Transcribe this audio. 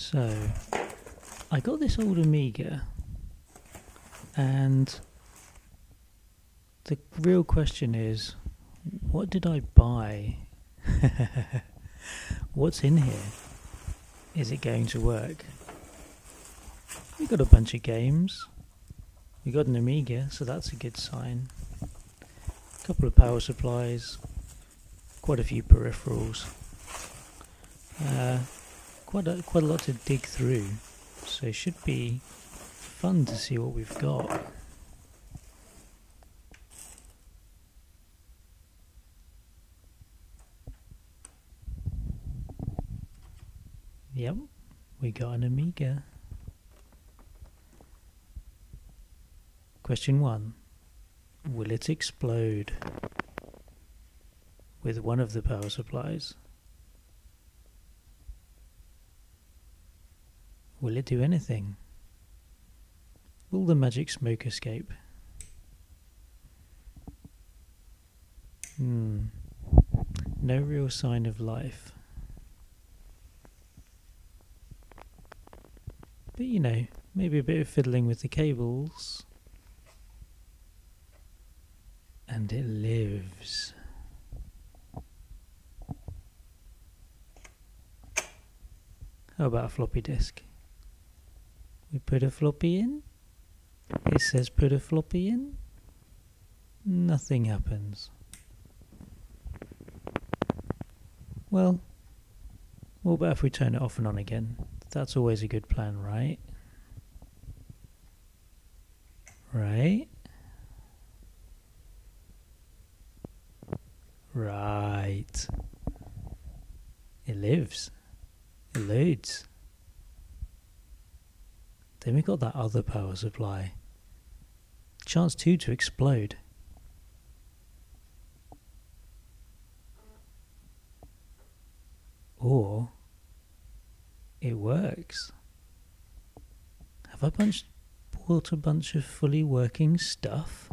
So, I got this old Amiga, and the real question is, what did I buy? What's in here? Is it going to work? We got a bunch of games. We got an Amiga, so that's a good sign. A couple of power supplies, quite a few peripherals. Uh, quite a, quite a lot to dig through, so it should be fun to see what we've got. Yep, we got an Amiga. Question 1. Will it explode with one of the power supplies? Will it do anything? Will the magic smoke escape? Hmm. No real sign of life. But you know, maybe a bit of fiddling with the cables. And it lives. How about a floppy disk? We put a floppy in. It says put a floppy in. Nothing happens. Well, what about if we turn it off and on again? That's always a good plan, right? Right? Right. It lives. It loads. Then we got that other power supply. Chance 2 to explode. Or it works. Have I bunched, bought a bunch of fully working stuff?